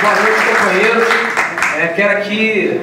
Boa noite, companheiros. É, quero aqui,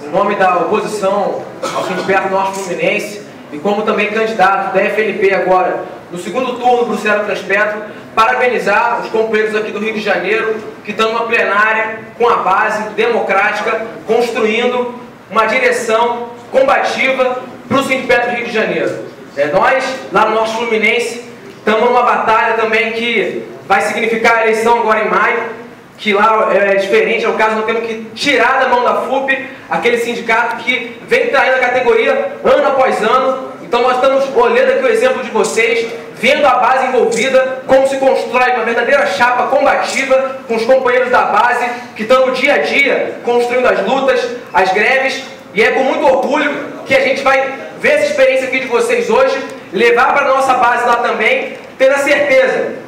em nome da oposição ao Sindicato Norte Fluminense, e como também candidato da FNP agora, no segundo turno para o Ceará Transpetro, parabenizar os companheiros aqui do Rio de Janeiro, que estão numa plenária com a base democrática, construindo uma direção combativa para o Sindicato Rio de Janeiro. É, nós, lá no Norte Fluminense, estamos numa batalha também que vai significar a eleição agora em maio, que lá é diferente, é o caso, nós temos que tirar da mão da FUP aquele sindicato que vem traindo a categoria ano após ano. Então nós estamos olhando aqui o exemplo de vocês, vendo a base envolvida, como se constrói uma verdadeira chapa combativa com os companheiros da base que estão no dia a dia construindo as lutas, as greves, e é com muito orgulho que a gente vai ver essa experiência aqui de vocês hoje, levar para a nossa base lá também, tendo a certeza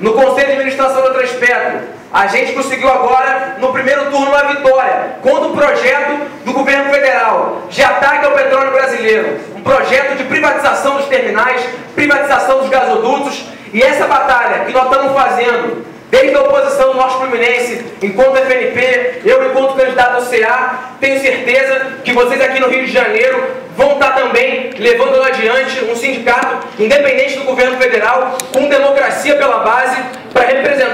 no Conselho de Administração da Transpetro, a gente conseguiu agora, no primeiro turno, uma vitória contra o projeto do governo federal de ataque ao petróleo brasileiro. Um projeto de privatização dos terminais, privatização dos gasodutos. E essa batalha que nós estamos fazendo, desde a oposição do Norte Fluminense, enquanto FNP, eu enquanto candidato ao CA, tenho certeza que vocês aqui no Rio de Janeiro vão estar também levando adiante um sindicato independente do governo federal, com democracia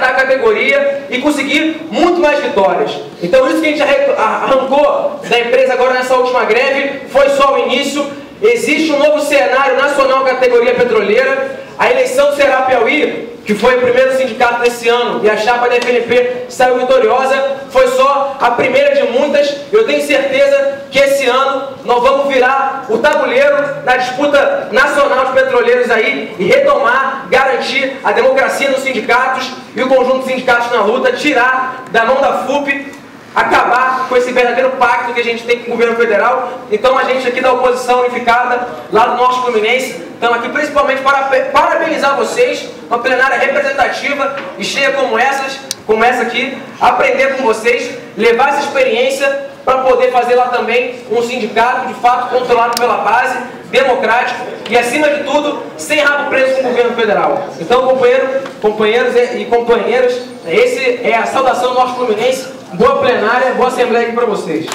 a categoria e conseguir muito mais vitórias. Então isso que a gente arrancou da empresa agora nessa última greve foi só o início. Existe um novo cenário nacional categoria petroleira. A eleição será Piauí que foi o primeiro sindicato desse ano, e a chapa da FNP saiu vitoriosa, foi só a primeira de muitas. Eu tenho certeza que esse ano nós vamos virar o tabuleiro na disputa nacional de petroleiros aí e retomar, garantir a democracia nos sindicatos e o conjunto dos sindicatos na luta, tirar da mão da FUP acabar com esse verdadeiro pacto que a gente tem com o governo federal. Então a gente aqui da oposição unificada, lá do Norte Fluminense, estamos aqui principalmente para parabenizar vocês, uma plenária representativa e cheia como essas, como essa aqui, aprender com vocês, levar essa experiência para poder fazer lá também um sindicato de fato controlado pela base, democrático e acima de tudo, sem rabo preso com o governo federal. Então, companheiro, companheiros e companheiras, esse é a saudação do Norte Fluminense Boa plenária, boa assembleia aqui para vocês.